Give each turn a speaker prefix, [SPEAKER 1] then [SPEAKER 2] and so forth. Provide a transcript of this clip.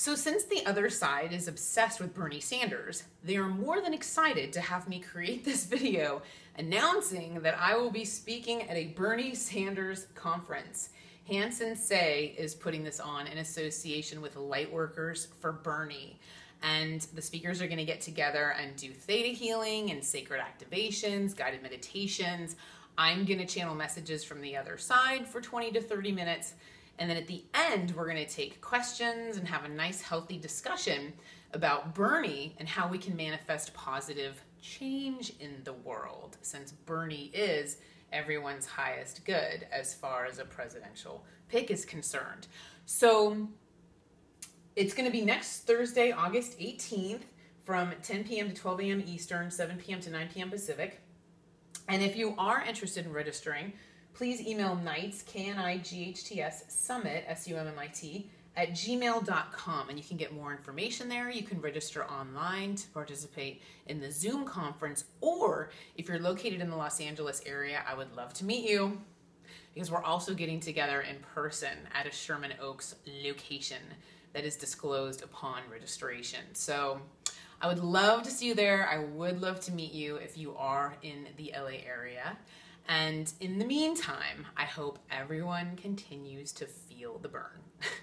[SPEAKER 1] So, since the other side is obsessed with Bernie Sanders, they are more than excited to have me create this video announcing that I will be speaking at a Bernie Sanders conference. Hanson Tse is putting this on in association with Lightworkers for Bernie. And the speakers are going to get together and do theta healing and sacred activations, guided meditations. I'm going to channel messages from the other side for 20 to 30 minutes and then at the end, we're going to take questions and have a nice, healthy discussion about Bernie and how we can manifest positive change in the world, since Bernie is everyone's highest good as far as a presidential pick is concerned. So it's going to be next Thursday, August 18th, from 10 p.m. to 12 a.m. Eastern, 7 p.m. to 9 p.m. Pacific. And if you are interested in registering, please email Knights, K-N-I-G-H-T-S, Summit, S-U-M-M-I-T, at gmail.com and you can get more information there. You can register online to participate in the Zoom conference, or if you're located in the Los Angeles area, I would love to meet you because we're also getting together in person at a Sherman Oaks location that is disclosed upon registration. So I would love to see you there. I would love to meet you if you are in the LA area. And in the meantime, I hope everyone continues to feel the Bern.